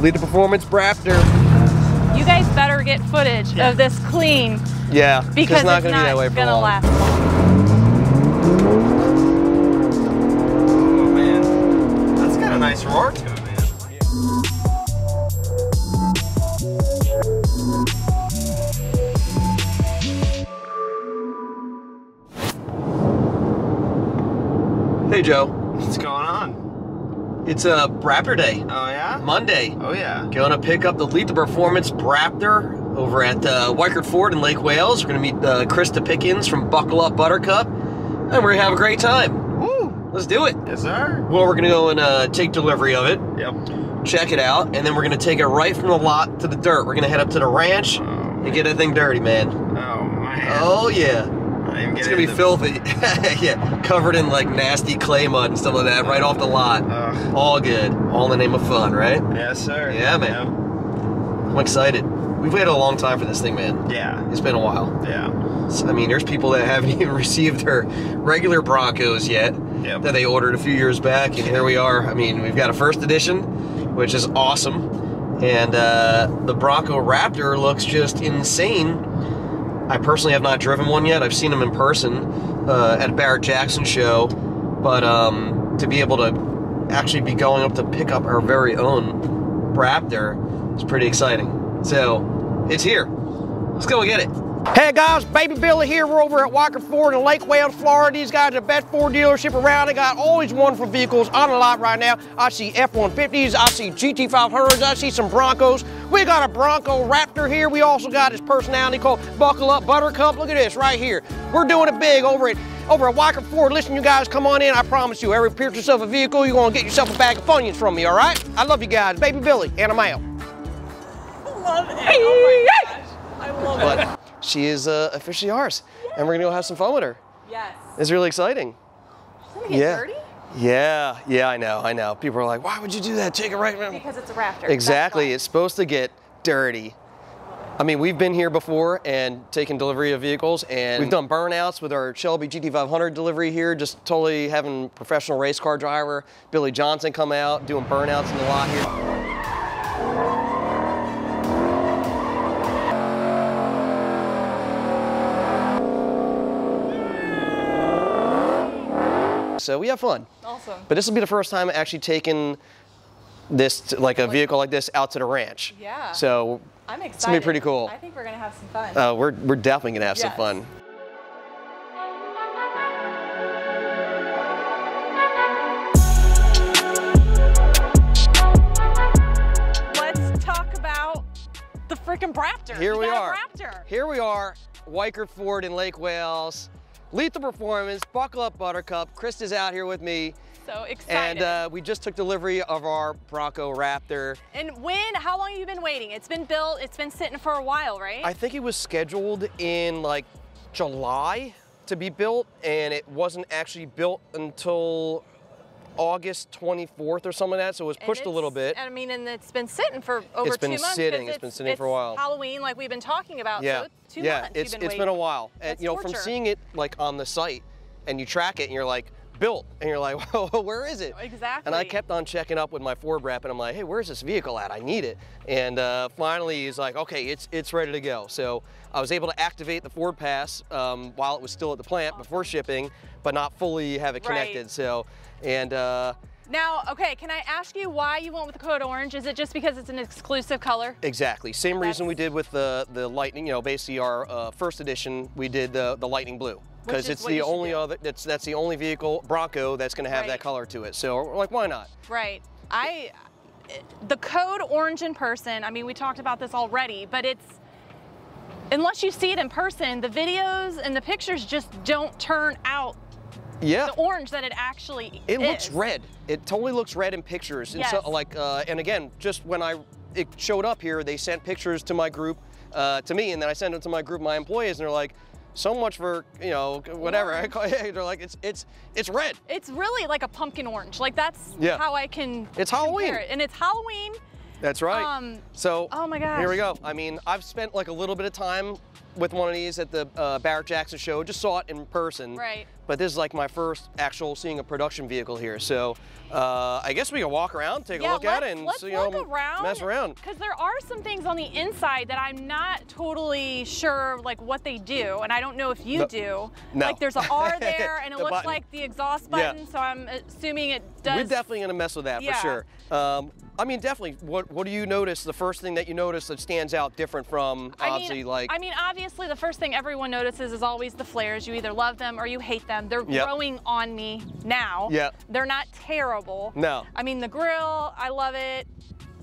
Lethal Performance Braptor. You guys better get footage Yeah. of this clean Yeah, because it's not gonna be that way not for gonna long. last. Oh man, that's got a nice roar to it, man. Hey Joe, What's going on? it's a uh, Braptor Day, Oh yeah? Monday. Oh yeah. Going to pick up the Lethal Performance Braptor over at uh, Weikert Ford in Lake Wales. We're going to meet uh, Krista Pickens from Buckle Up Buttercup, and we're going to have a great time. Woo! Let's do it. Yes, sir. Well, we're going to go and uh, take delivery of it, Yep. check it out, and then we're going to take it right from the lot to the dirt. We're going to head up to the ranch Oh, and get that thing dirty, man. Oh man. Oh, yeah. It's to be into- filthy. yeah, covered in like nasty clay mud and stuff like that right off the lot. Ugh. All good. All in the name of fun, right? Yes, sir. Yeah, man. I'm excited. We've waited a long time for this thing, man. Yeah. It's been a while. Yeah. So, I mean, there's people that haven't even received their regular Broncos yet Yep. that they ordered a few years back, and here we are. I mean, we've got a first edition, which is awesome, and uh, the Bronco Raptor looks just insane. I personally have not driven one yet. I've seen them in person uh, at a Barrett Jackson show, but um, to be able to actually be going up to pick up our very own Raptor is pretty exciting. So it's here. Let's go get it. Hey guys, Baby Billy here. We're over at Walker Ford in Lake Wales, Florida. These guys are the best Ford dealership around. They got all these wonderful vehicles on the lot right now. I see F-150s, I see GT500s, I see some Broncos. We got a Bronco Raptor here. We also got his personality called Buckle Up Buttercup. Look at this right here. We're doing it big over at over at Walker Ford. Listen, you guys, come on in. I promise you, every purchase of a vehicle, you're gonna get yourself a bag of Funyuns from me, all right? I love you guys. Baby Billy, and I'm out. Love it. Oh my gosh. I love it. She is uh, officially ours, and we're gonna go have some fun with her. Yes. It's really exciting. Get Yeah. dirty Yeah, yeah, I know, I know. People are like, why would you do that? Take it right now. because it's a Raptor. Exactly. It's supposed to get dirty. I mean, we've been here before and taken delivery of vehicles, and we've done burnouts with our Shelby GT500 delivery here, just totally having professional race car driver Billy Johnson come out, doing burnouts in the lot here. So we have fun. Awesome. But this will be the first time actually taking this, to- like a vehicle like this, out to the ranch. Yeah. So I'm excited. it's gonna be pretty cool. I think we're gonna have some fun. uh, we're, we're definitely gonna have some fun. Let's talk about the freaking Raptor. Here we a are. Raptor. Here we are, Weikert Ford in Lake Wales. Lethal Performance, Buckle Up Buttercup. Krista's out here with me. So excited. And uh, we just took delivery of our Bronco Raptor. And when? How long have you been waiting? It's been built. It's been sitting for a while, right? I think it was scheduled in like July to be built, and it wasn't actually built until August 24th or something like that. So it was pushed a little bit. I mean, and it's been sitting for over two months. It's been sitting. It's been sitting for a while. Halloween, like we've been talking about. Yeah, So yeah, it's been it's been a while. And you know, from seeing it like on the site, and you track it, and you're like built, and you're like, well, where is it? Exactly. And I kept on checking up with my Ford rep, and I'm like, hey, where's this vehicle at? I need it. And uh, finally, he's like, okay, it's it's ready to go. So I was able to activate the Ford Pass um, while it was still at the plant before shipping, but not fully have it Right. connected. So, and uh, Now, okay, can I ask you why you went with the code orange? Is it just because it's an exclusive color? Exactly. Same reason we did with the the lightning. You know, basically our uh, first edition, we did the the lightning blue because it's the only other. That's that's the only vehicle Bronco that's going to have Right. that color to it. So we're like, why not? Right. I, the code orange in person, I mean, we talked about this already, but it's, unless you see it in person, the videos and the pictures just don't turn out Yeah. the orange that it actually It is. looks red. It totally looks red in pictures. And so, Yes. like, uh, and again, just when I it showed up here, they sent pictures to my group, uh, to me, and then I sent them to my group, my employees, and they're like, so much for you know whatever. I call it, they're like, it's it's it's red. It's really like a pumpkin orange. Like that's Yeah. how I can. It's Halloween. it. and it's Halloween. That's right. Um, so, oh my gosh. Here we go. I mean, I've spent like a little bit of time with one of these at the uh, Barrett Jackson show. Just saw it in person. Right. but this is like my first actual seeing a production vehicle here. So uh, I guess we can walk around, take a look at it, and let's you know, around, mess around. Because there are some things on the inside that I'm not totally sure like what they do, and I don't know if you No. do. No. Like there's a R there, and it The looks button. like the exhaust Yeah. button. So I'm assuming it does. We're definitely gonna mess with that Yeah. for sure. Um, I mean, definitely. What What do you notice? The first thing that you notice that stands out different from I obviously mean, like I mean, obviously, the first thing everyone notices is always the flares. You either love them or you hate them. They're Yep. growing on me now. Yeah. They're not terrible. No. I mean, the grill, I love it.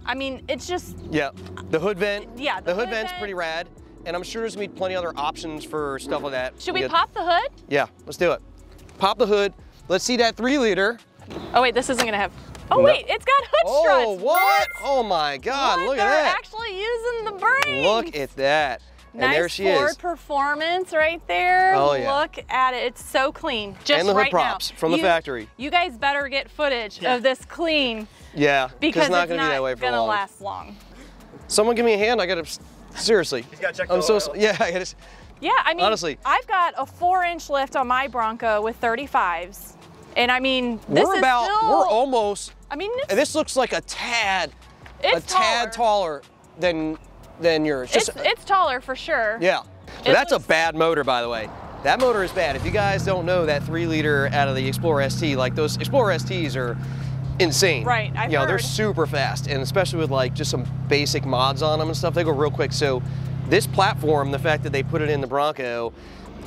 I mean, it's just yeah, the hood vent. Yeah, the, the hood, hood vent's vent. pretty rad, and I'm sure there's gonna be plenty other options for stuff like that. Should we pop the hood? Yeah, let's do it. Pop the hood. Let's see that three liter. Oh wait, this isn't gonna have. Oh No. wait, it's got hood Oh, struts. what? Oh my God! What? Look They're at that. actually using the brain. Look at that. Nice there she Ford is. performance right there. Oh, yeah. Look at it. It's so clean. Just And the hood right props now. from the You- factory. You guys better get footage of this clean Yeah, because it's not gonna be that way for gonna long. last long. Someone give me a hand. I gotta seriously. He's gotta check I'm the so oil. yeah. I gotta, Yeah, I mean, Honestly. I've got a four-inch lift on my Bronco with 35s, and I mean, this we're is about still. we're almost. I mean, it's, And this looks like a tad, a it's tad taller than than yours. It's, Just it's taller for sure. yeah. But it that's looks- a bad motor, by the way. That motor is bad. If you guys don't know that three liter out of the Explorer ST, like those Explorer STs are insane. Right, I've you know, they're super fast, and especially with like just some basic mods on them and stuff, they go real quick. So this platform, the fact that they put it in the Bronco,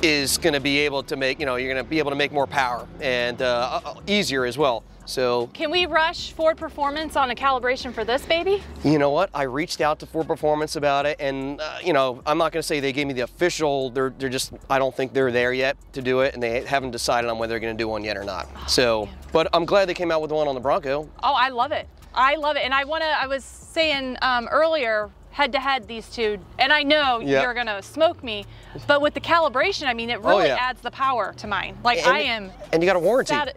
is going to be able to make you know you're going to be able to make more power and uh, uh, easier as well. So Can we rush Ford Performance on a calibration for this baby? you know what? I reached out to Ford Performance about it, and uh, you know, I'm not going to say they gave me the official. They're they're just. I don't think they're there yet to do it, and they haven't decided on whether they're going to do one yet or not. So, but I'm glad they came out with one on the Bronco. Oh, I love it. I love it. And I want to, I was saying um, earlier, head to head, these two, and I know Yeah. you're going to smoke me, but with the calibration, I mean, it Oh, really yeah. adds the power to mine. Like, And- I am. And you got a warranty. sat-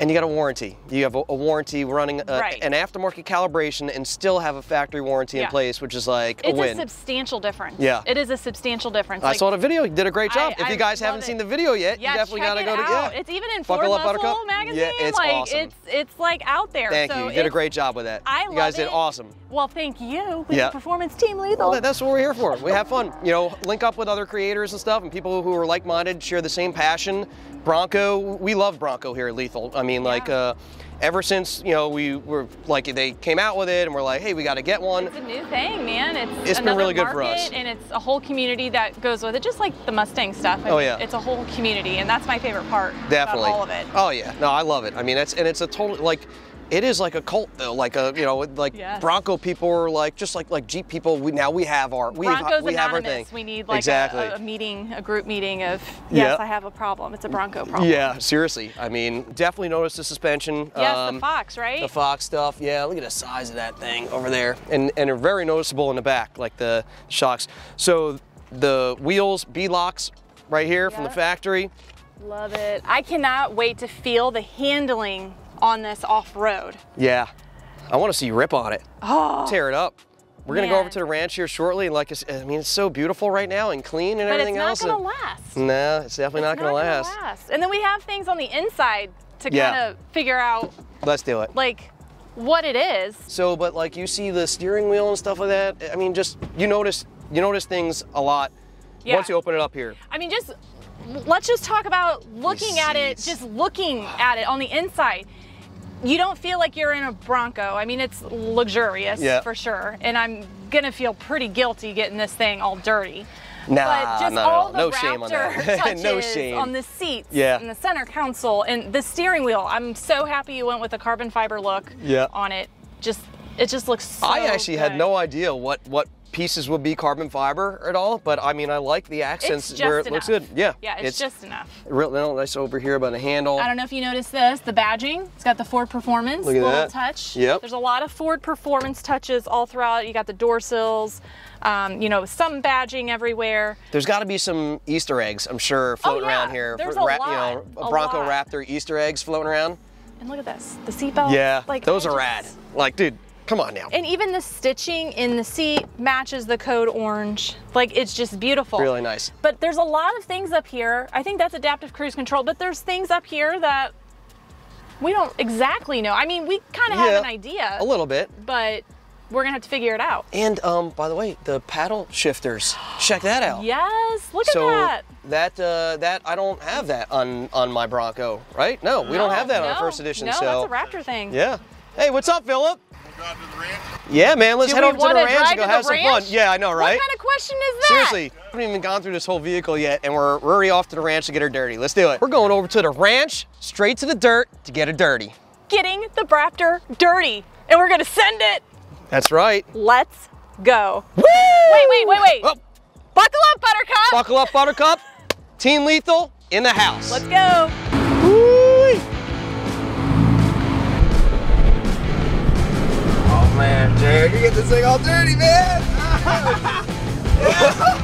And you got a warranty. You have a, a warranty running a, Right. an aftermarket calibration and still have a factory warranty in place, which is like a win. It's a substantial difference. Yeah. It is a substantial difference. I Like, saw the video. You did a great job. I- if you guys haven't it. seen the video yet, yeah, you definitely got to go to out. yeah. It's even in Buckle Ford up, Muscle magazine. Yeah, it's like awesome. it's it's like out there. Thank so you. You did a great job with that. I you guys did it. awesome. Well, thank you. With Yeah. performance team lethal. Well, that's what we're here for. We have fun. You know, link up with other creators and stuff, and people who are like-minded, share the same passion. Bronco, we love Bronco here at Lethal. I mean, like, uh, ever since you know we were like they came out with it, and we're like, hey, we got to get one. It's a new thing, man. It's, It's been really good for us. and it's a whole community that goes with it, just like the Mustang stuff. I Oh, yeah. it's a whole community, and that's my favorite part. Definitely. all of it. Oh yeah, no, I love it. I mean, it's and it's a total like. It is like a cult though, like a you know, like Yes. Bronco people are like just like like Jeep people. We now we have our we Broncos have, we have our thing. We need like exactly. a, a meeting, a group meeting of yes, Yeah. I have a problem. It's a Bronco problem. yeah, seriously. I mean, definitely notice the suspension. Yes, um, the Fox, right? The Fox stuff, yeah. Look at the size of that thing over there, and and they're very noticeable in the back, like the shocks. So the wheels, beadlocks, right here from the factory. Love it. I cannot wait to feel the handling on this off road. Yeah, I want to see you rip on it, Oh, tear it up. We're gonna go over to the ranch here shortly, and like I mean, it's so beautiful right now and clean and but it's everything not else. gonna last. No, it's definitely It's not gonna last. last. And then we have things on the inside to Yeah. kind of figure out Let's do it. like what it is. So, but like you see the steering wheel and stuff like that. I mean, just you notice you notice things a lot Yeah. once you open it up here. I mean, just let's just talk about looking at it, just looking at it on the inside. You don't feel like you're in a Bronco. I mean, it's luxurious Yeah. for sure, and I'm gonna feel pretty guilty getting this thing all dirty. Nah, but just all the No Raptor shame on that. No shame. on the seats Yeah. and the center console and the steering wheel. I'm so happy you went with the carbon fiber look Yeah. on it. Just it just looks so I actually had no idea what what pieces would be carbon fiber at all, but I mean, I like the accents where it looks good. Yeah, Yeah, it's, just enough. real nice over here by the handle. I don't know if you noticed this, the badging. It's got the Ford Performance Look at little that. touch. Yep. There's a lot of Ford Performance touches all throughout. You got the door sills, um, you know, some badging everywhere. There's got to be some Easter eggs, I'm sure, floating Oh, yeah. around here. There's For a lot, You know, a Bronco lot. Raptor Easter eggs floating around. And look at this, the seatbelt. Yeah, like those I are rad. Like, dude, Come on now. And even the stitching in the seat matches the code orange. Like it's just beautiful. Really nice. But there's a lot of things up here. I think that's adaptive cruise control, but there's things up here that we don't exactly know. I mean, we kind of Yeah, have an idea, A little bit. but we're gonna have to figure it out. And um, by the way, the paddle shifters. Check that out. Yes, look So at that. that uh, that I don't have that on on my Bronco, right? No, we don't have that on no, our first edition. No, so that's a Raptor thing. yeah. Hey, what's up, Philip? Yeah, man. Let's Do head over to the ranch and go have some fun. Yeah, I know, right? What kind of question is that? Seriously, we haven't even gone through this whole vehicle yet, and we're, we're already off to the ranch to get her dirty. Let's do it. We're going over to the ranch, straight to the dirt to get her dirty. Getting the Raptor dirty, and we're gonna send it. That's right. Let's go. Woo! Wait, wait, wait, wait. Oh, Buckle up, Buttercup. buckle up, Buttercup. Team Lethal in the house. Let's go. Man, you get this thing all dirty, man.